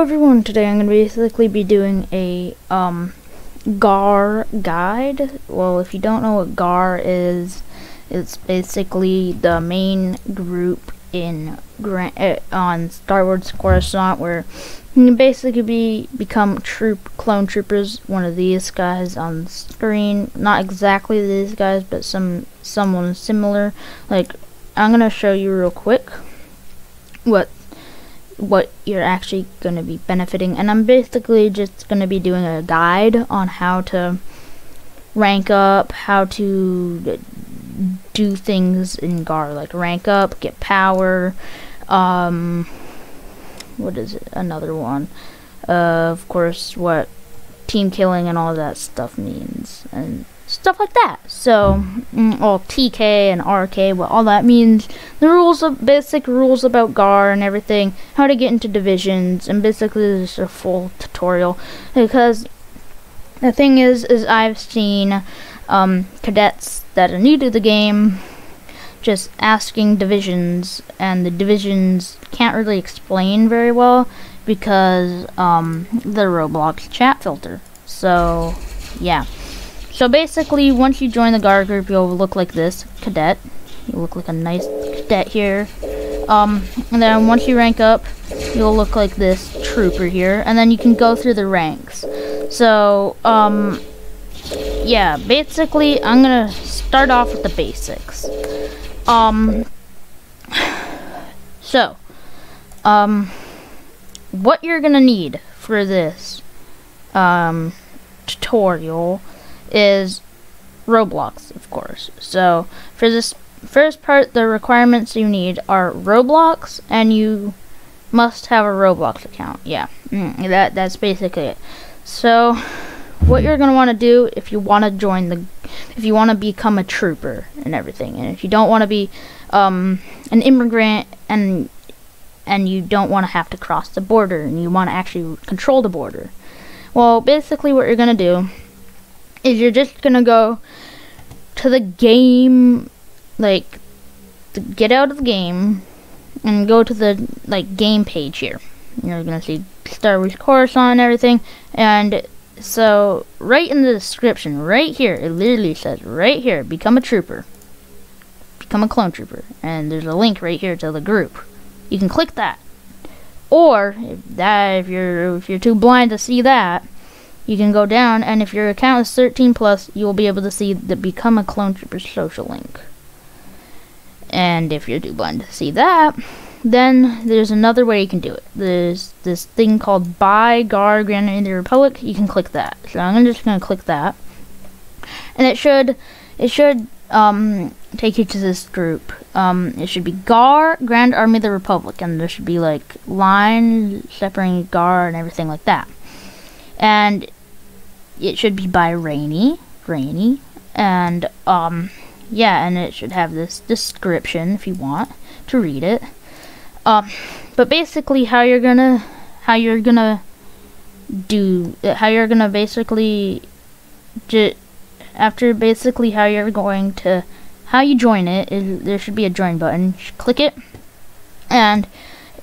everyone, today I'm going to basically be doing a um, GAR guide. Well, if you don't know what GAR is, it's basically the main group in uh, on Star Wars Coruscant where you can basically be become troop clone troopers, one of these guys on the screen. Not exactly these guys, but some someone similar. Like I'm gonna show you real quick what what you're actually going to be benefiting and I'm basically just going to be doing a guide on how to rank up, how to do things in GAR like rank up, get power, um what is it? Another one. Uh, of course what team killing and all that stuff means and stuff like that. So, mm, all TK and RK, what all that means, the rules of basic rules about GAR and everything, how to get into divisions, and basically this is a full tutorial. Because the thing is, is I've seen um, cadets that are new to the game just asking divisions, and the divisions can't really explain very well because um, the Roblox chat filter. So, yeah. So basically, once you join the GAR group, you'll look like this, cadet. You look like a nice cadet here. Um, and then once you rank up, you'll look like this trooper here. And then you can go through the ranks. So, um, yeah, basically, I'm gonna start off with the basics. Um, so, um, what you're gonna need for this, um, tutorial is Roblox, of course. So for this first part, the requirements you need are Roblox, and you must have a Roblox account. Yeah, mm, that that's basically it. So what you're gonna want to do if you want to join the, if you want to become a trooper and everything, and if you don't want to be um, an immigrant and and you don't want to have to cross the border and you want to actually control the border. Well, basically what you're gonna do is you're just gonna go to the game, like, get out of the game, and go to the, like, game page here. You're gonna see Star Wars Coruscant and everything, and so, right in the description, right here, it literally says, right here, become a trooper. Become a clone trooper. And there's a link right here to the group. You can click that. Or, if that, if you're, if you're too blind to see that, you can go down, and if your account is 13 plus, you will be able to see the Become a Clone Trooper social link. And if you're too blind to see that, then there's another way you can do it. There's this thing called Buy Gar Grand Army of the Republic. You can click that. So I'm just gonna click that, and it should it should um, take you to this group. Um, it should be Gar Grand Army of the Republic, and there should be like lines separating Gar and everything like that and it should be by Rainy, Rainy, and um, yeah, and it should have this description if you want to read it. Um, but basically, how you're gonna, how you're gonna do, how you're gonna basically, after basically how you're going to, how you join it is there should be a join button. click it, and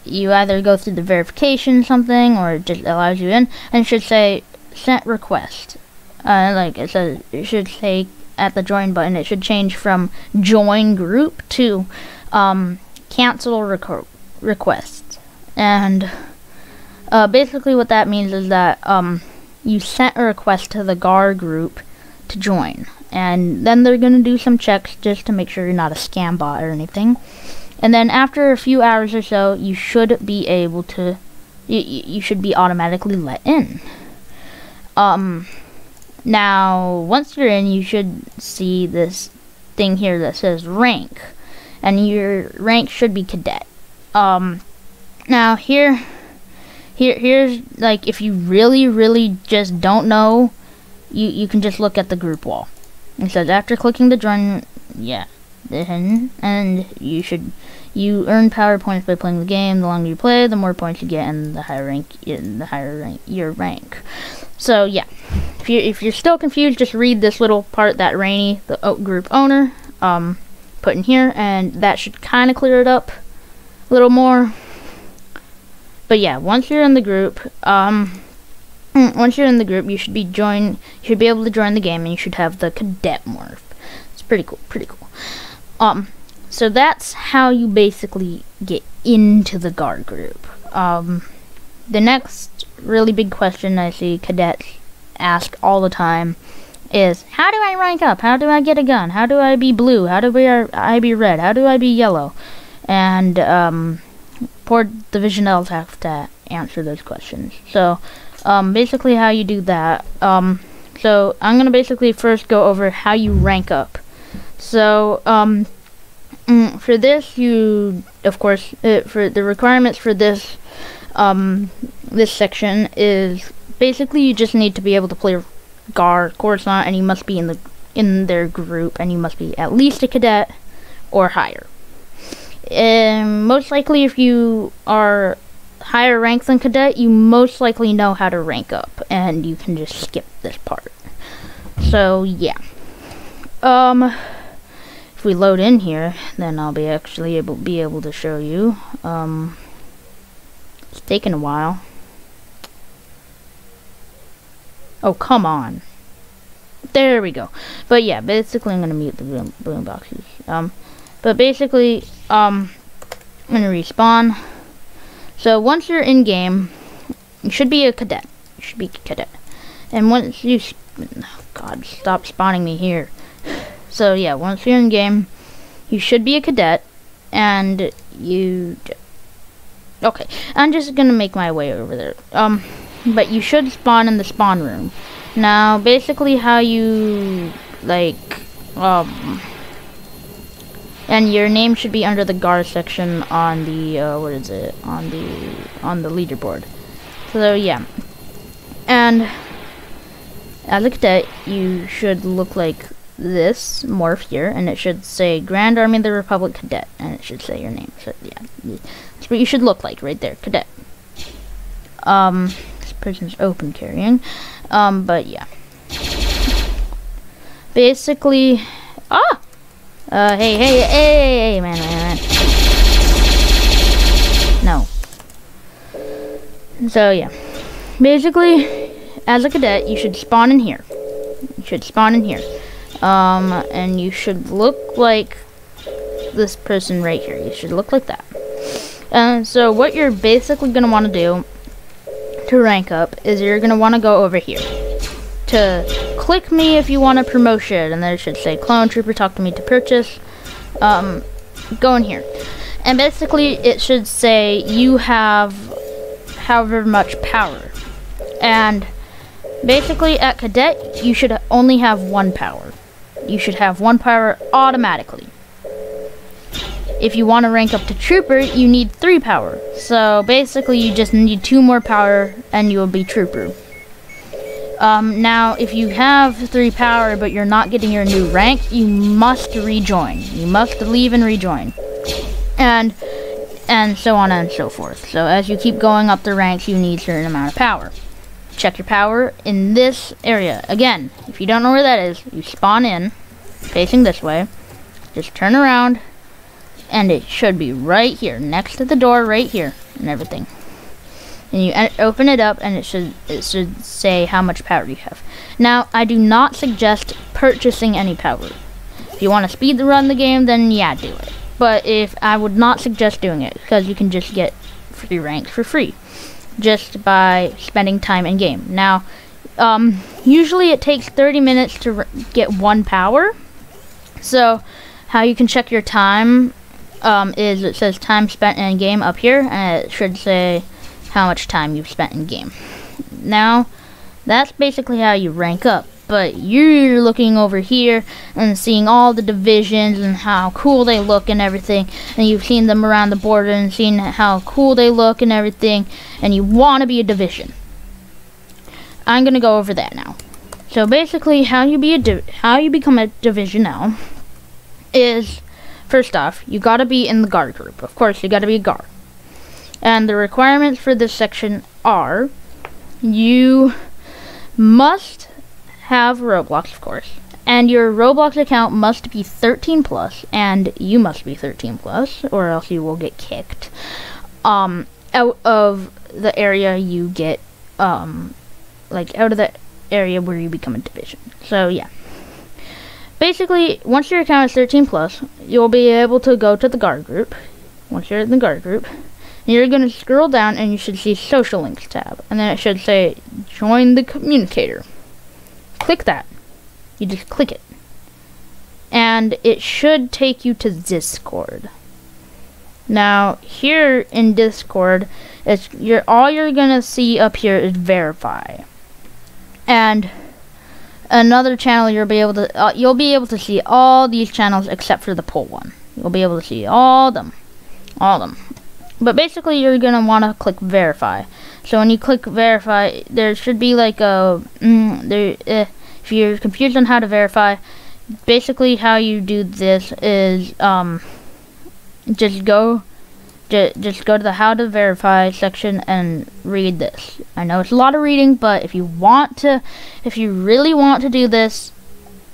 you either go through the verification something or it just allows you in and should say sent request. Uh, like it says it should say at the join button it should change from join group to um, cancel reco- request. And uh, basically what that means is that um, you sent a request to the GAR group to join. And then they're going to do some checks just to make sure you're not a scam bot or anything and then after a few hours or so, you should be able to, you, you should be automatically let in. Um, now, once you're in, you should see this thing here that says rank. And your rank should be cadet. Um, now here, here, here's, like, if you really, really just don't know, you, you can just look at the group wall. It says after clicking the join, yeah, and you should you earn power points by playing the game. The longer you play, the more points you get, and the higher rank in the higher rank your rank. So yeah, if you if you're still confused, just read this little part that Rainy, the group owner, um, put in here, and that should kind of clear it up a little more. but yeah, once you're in the group, um, once you're in the group, you should be join. You should be able to join the game, and you should have the cadet morph. It's pretty cool. Pretty cool. Um, so that's how you basically get into the GAR group. Um, the next really big question I see cadets ask all the time is how do I rank up? How do I get a gun? How do I be blue? How do we I be red? How do I be yellow? And um, poor divisionals have to answer those questions. So um, basically how you do that. Um, so I'm gonna basically first go over how you rank up. So um, mm, for this, you of course uh, for the requirements for this um, this section is basically you just need to be able to play GAR Coruscant, and you must be in the in their group, and you must be at least a cadet or higher. And most likely, if you are higher rank than cadet, you most likely know how to rank up, and you can just skip this part. So yeah. Um, if we load in here, then I'll be actually able be able to show you. Um, it's taking a while. Oh, come on. There we go. But yeah, basically I'm to mute the boom, boom boxes. Um, but basically, um, I'm to respawn. So once you're in game, you should be a cadet. You should be a cadet. And once you, oh God, stop spawning me here. So yeah, once you're in game, you should be a cadet, and you, okay, I'm just gonna make my way over there. Um, but you should spawn in the spawn room. Now, basically how you, like, um, and your name should be under the guard section on the, uh, what is it, on the, on the leaderboard. So, yeah. And, as a cadet, you should look like this morph here, and it should say Grand Army of the Republic Cadet, and it should say your name. So, yeah, that's what you should look like right there, Cadet. Um, this person's open carrying. Um, but yeah. Basically, ah! Uh, hey, hey, hey, hey, man, man, man. No. So, yeah. Basically, as a cadet, you should spawn in here. You should spawn in here. Um, and you should look like this person right here. You should look like that. And so what you're basically going to want to do to rank up is you're going to want to go over here to click me if you want a promotion and then it should say clone trooper talk to me to purchase um, go in here and basically it should say you have however much power and basically at cadet you should only have one power you should have one power automatically if you want to rank up to Trooper, you need 3 power. So basically you just need 2 more power and you will be Trooper. Um, now, if you have 3 power but you're not getting your new rank, you must rejoin. You must leave and rejoin. And and so on and so forth. So as you keep going up the ranks, you need certain amount of power. Check your power in this area. Again, if you don't know where that is, you spawn in, facing this way. Just turn around, and it should be right here next to the door right here and everything. And you open it up and it should it should say how much power you have. Now I do not suggest purchasing any power. If you want to speed the run the game then yeah do it. But if I would not suggest doing it because you can just get free ranks for free just by spending time in game now um, usually it takes 30 minutes to get one power so how you can check your time um, is it says time spent in game up here, and it should say how much time you've spent in game. Now, that's basically how you rank up. But you're looking over here and seeing all the divisions and how cool they look and everything. And you've seen them around the border and seen how cool they look and everything. And you want to be a division. I'm going to go over that now. So basically, how you be a how you become a division now is First off, you gotta be in the GAR group. Of course, you gotta be a guard. And the requirements for this section are you must have Roblox, of course. And your Roblox account must be 13 plus, and you must be 13 plus, or else you will get kicked um, out of the area you get, um, like out of the area where you become a division. So yeah. Basically, once your account is 13 plus, you'll be able to go to the GAR group. Once you're in the GAR group, you're going to scroll down and you should see social links tab. And then it should say join the communicator. Click that. You just click it. And it should take you to Discord. Now, here in Discord, it's you're all you're going to see up here is verify. And another channel you'll be able to uh, you'll be able to see all these channels except for the poll one. You'll be able to see all them. All them. But basically, you're going to want to click verify. So when you click verify, there should be like a, mm, there, uh, if you're confused on how to verify, basically how you do this is, um, just go, ju just go to the how to verify section and read this. I know it's a lot of reading, but if you want to, if you really want to do this,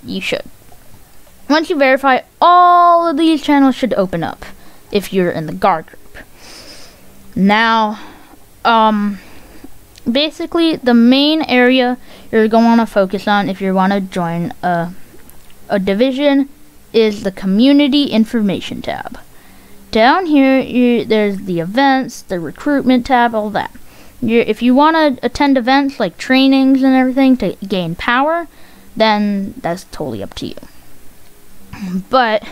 you should. Once you verify, all of these channels should open up if you're in the GAR group. Now, um, basically the main area you're going to focus on if you want to join a, a division is the community information tab. Down here, you, there's the events, the recruitment tab, all that. You're, if you want to attend events like trainings and everything to gain power, then that's totally up to you. But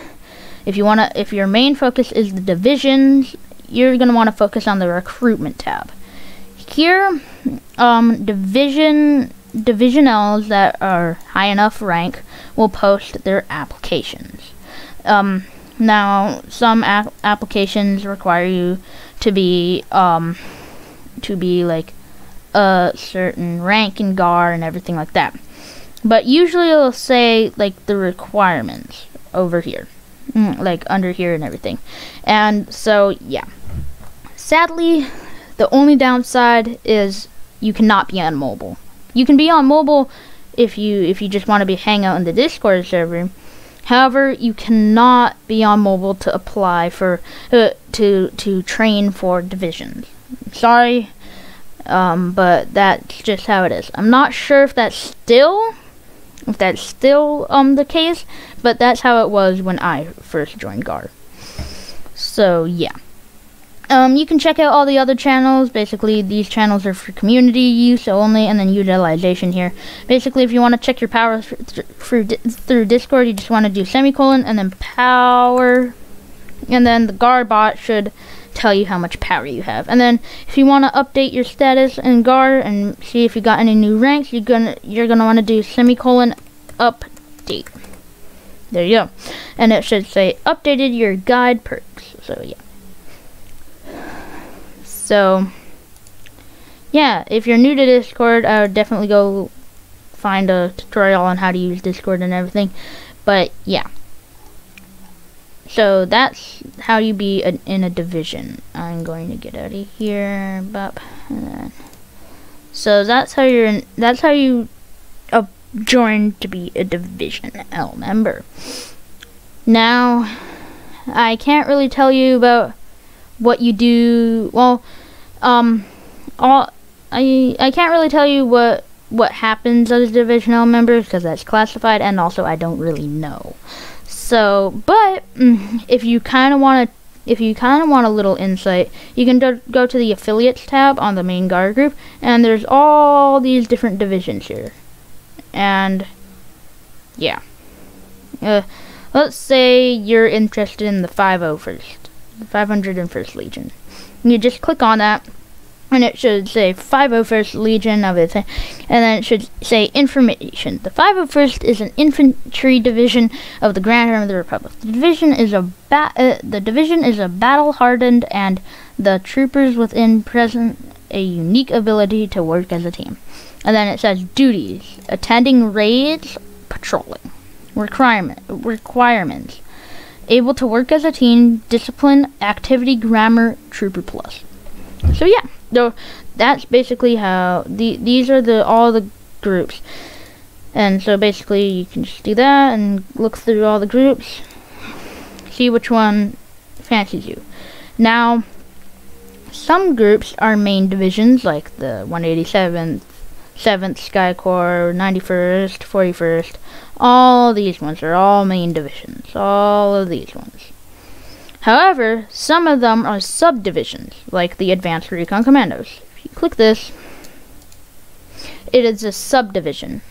if you want to, if your main focus is the divisions you're going to want to focus on the recruitment tab. Here, um, division divisionals that are high enough rank will post their applications. Um, now, some applications require you to be um, to be like a certain rank and GAR and everything like that. But usually it'll say like the requirements over here, mm, like under here and everything. And so yeah. Sadly, the only downside is you cannot be on mobile. You can be on mobile if you if you just want to be hang out in the Discord server. However, you cannot be on mobile to apply for uh, to to train for divisions. Sorry, um, but that's just how it is. I'm not sure if that's still if that's still um the case, but that's how it was when I first joined GAR. So yeah. Um, you can check out all the other channels. Basically, these channels are for community use only, and then utilization here. Basically, if you want to check your power through, through Discord, you just want to do semicolon and then power, and then the GAR bot should tell you how much power you have. And then if you want to update your status in GAR and see if you got any new ranks, you're gonna you're gonna want to do semicolon update. There you go, and it should say updated your guide perks. So yeah. So, yeah, if you're new to Discord, I would definitely go find a tutorial on how to use Discord and everything. But, yeah. So, that's how you be a, in a division. I'm going to get out of here. Bop. So, that's how you're in, that's how you uh, join to be a Division L member. Now, I can't really tell you about what you do. Well, um, all I I can't really tell you what what happens as divisional members because that's classified, and also I don't really know. So, but mm, if you kind of want to if you kind of want a little insight, you can do, go to the affiliates tab on the main GAR group, and there's all these different divisions here. And yeah, uh, let's say you're interested in the 501st, the 501st Legion. You just click on that, and it should say 501st Legion of it, and then it should say information. The 501st is an infantry division of the Grand Army of the Republic. The division is a uh, the division is a battle-hardened, and the troopers within present a unique ability to work as a team. And then it says duties: attending raids, patrolling. Requirement requirements able to work as a team, discipline, activity, grammar, trooper plus. So yeah, so that's basically how the these are the all the groups. And so basically you can just do that and look through all the groups, see which one fancies you. Now, some groups are main divisions, like the 187th, 7th Sky Corps, 91st, 41st. All these ones are all main divisions. All of these ones. However, some of them are subdivisions, like the Advanced Recon Commandos. If you click this, it is a subdivision.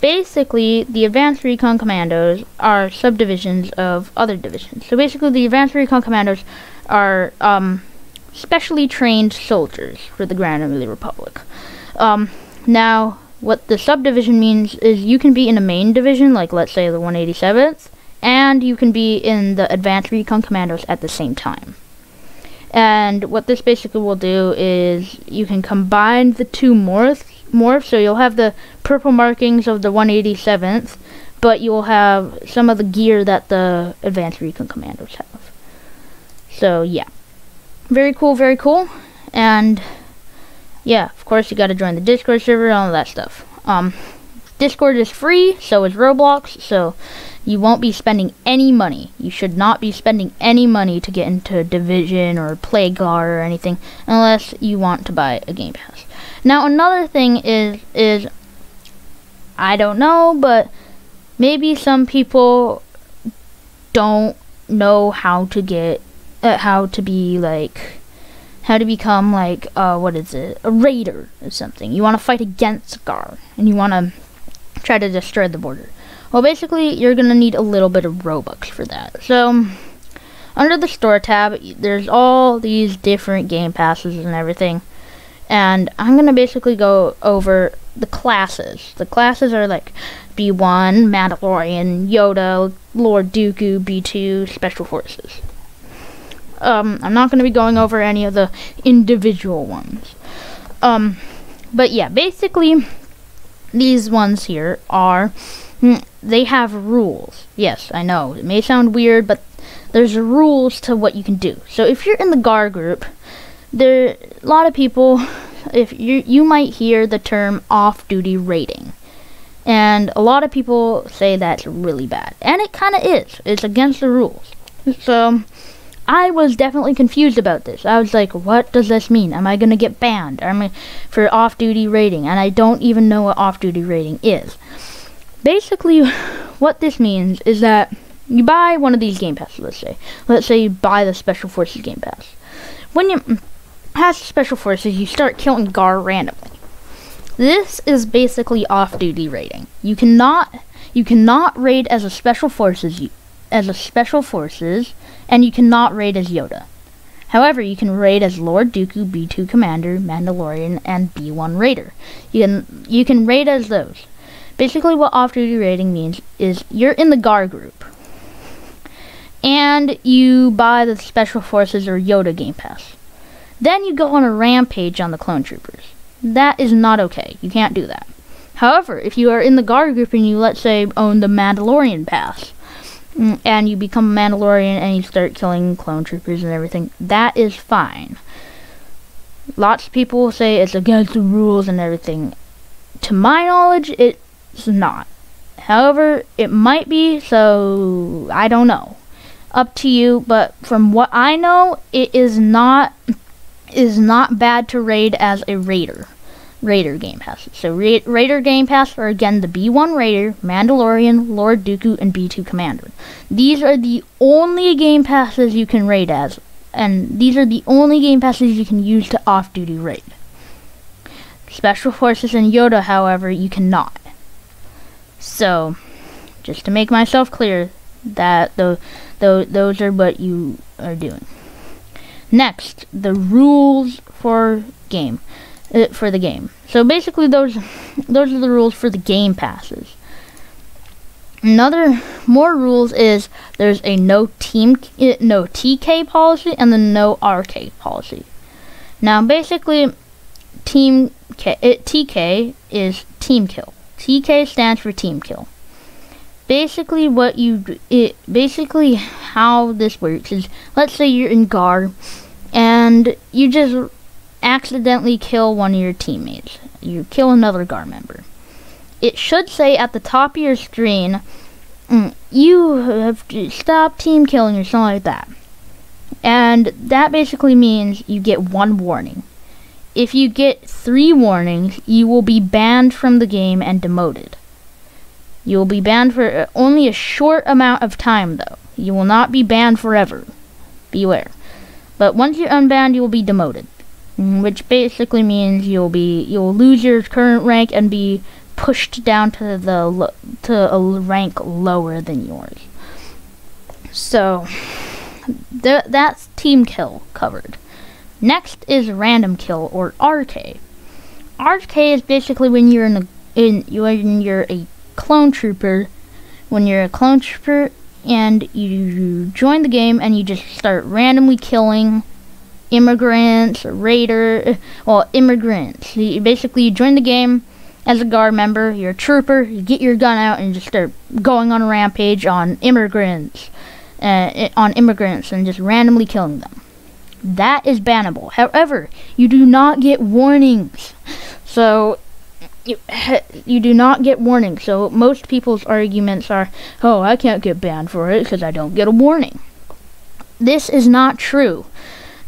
Basically, the Advanced Recon Commandos are subdivisions of other divisions. So basically, the Advanced Recon Commandos are um, specially trained soldiers for the Grand Amelie Republic. Um, now, what the subdivision means is you can be in a main division, like let's say the 187th, and you can be in the Advanced Recon Commandos at the same time. And what this basically will do is you can combine the two morphs, morphs so you'll have the purple markings of the 187th, but you'll have some of the gear that the Advanced Recon Commandos have. So, yeah. Very cool, very cool. And, yeah, of course you gotta join the Discord server and all that stuff. Um, Discord is free, so is Roblox, so you won't be spending any money. You should not be spending any money to get into Division or play GAR or anything unless you want to buy a Game Pass. Now another thing is is I don't know, but maybe some people don't know how to get uh, how to be like how to become like uh what is it a raider or something you want to fight against gar and you want to try to destroy the border well, basically, you're going to need a little bit of Robux for that. So, under the store tab, there's all these different game passes and everything. And I'm going to basically go over the classes. The classes are like B1, Mandalorian, Yoda, Lord Dooku, B2, Special Forces. Um, I'm not going to be going over any of the individual ones. Um, but yeah, basically, these ones here are Hmm, they have rules. Yes, I know. It may sound weird, but there's rules to what you can do. So if you're in the GAR group, there a lot of people if you you might hear the term off-duty raiding. And a lot of people say that's really bad. And it kind of is. It's against the rules. So I was definitely confused about this. I was like, what does this mean? Am I going to get banned Am I, for off-duty raiding? And I don't even know what off-duty raiding is. Basically, what this means is that you buy one of these Game Passes, let's say. Let's say you buy the Special Forces Game Pass. When you have Special Forces, you start killing Gar randomly. This is basically off-duty raiding. You cannot you cannot raid as a Special Forces as a Special Forces, and you cannot raid as Yoda. However, you can raid as Lord Dooku, B2 Commander, Mandalorian, and B1 Raider. You can you can raid as those. Basically, what off-duty raiding means is you're in the GAR group, and you buy the Special Forces or Yoda Game Pass. Then you go on a rampage on the Clone Troopers. That is not okay. You can't do that. However, if you are in the GAR group and you, let's say, own the Mandalorian Pass, Mm, and you become a Mandalorian and you start killing Clone Troopers and everything, that is fine. Lots of people say it's against the rules and everything. To my knowledge, it's not. However, it might be, so I don't know. Up to you, but from what I know, it is not is not bad to raid as a raider. Raider game passes. So Ra Raider game pass are again the B1 Raider, Mandalorian, Lord Dooku, and B2 Commander. These are the only game passes you can raid as, and these are the only game passes you can use to off-duty raid. Special Forces and Yoda, however, you cannot. So, just to make myself clear, that the, the those are what you are doing. Next, the rules for game uh, for the game. So basically, those those are the rules for the game passes. Another more rules is there's a no team uh, no TK policy and the no RK policy. Now, basically, team K, uh, TK is team kill. TK stands for team kill. Basically, what you it basically how this works is, let's say you're in GAR, and you just accidentally kill one of your teammates. You kill another guard member. It should say at the top of your screen, mm, you have to stop team killing or something like that. And that basically means you get one warning. If you get three warnings, you will be banned from the game and demoted. You will be banned for uh, only a short amount of time, though. You will not be banned forever. Beware. But once you're unbanned, you will be demoted, which basically means you'll be you'll lose your current rank and be pushed down to the to a rank lower than yours. So th- that's team kill covered. Next is random kill or RK. RK is basically when you're in a in when you're a clone trooper. When you're a clone trooper and you join the game and you just start randomly killing immigrants, raider, well, immigrants. You basically you join the game as a guard member. You're a trooper. You get your gun out and just start going on a rampage on immigrants, uh, on immigrants, and just randomly killing them that is bannable. However, you do not get warnings. So you, you do not get warnings. So most people's arguments are, "Oh, I can't get banned for it because I don't get a warning." This is not true.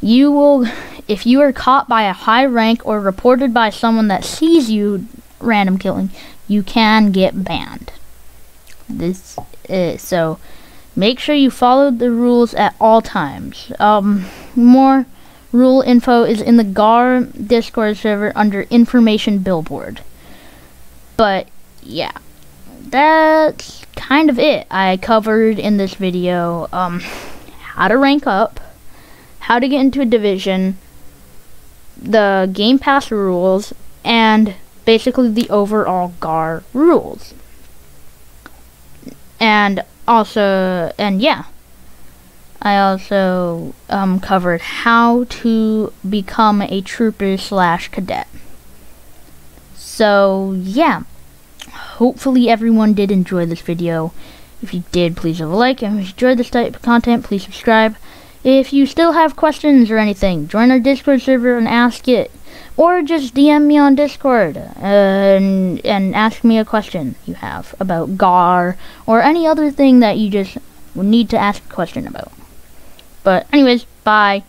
You will if you are caught by a high rank or reported by someone that sees you random killing, you can get banned. This is so Make sure you follow the rules at all times. Um, more rule info is in the GAR Discord server under Information Billboard. But, yeah. That's kind of it I covered in this video. Um, how to rank up, how to get into a division, the Game Pass rules, and basically the overall GAR rules. And also, and yeah, I also um, covered how to become a trooper slash cadet. So, yeah, hopefully everyone did enjoy this video. If you did, please leave a like, and if you enjoyed this type of content, please subscribe. If you still have questions or anything, join our Discord server and ask it or just DM me on Discord uh, and and ask me a question you have about GAR or any other thing that you just need to ask a question about. But anyways, bye.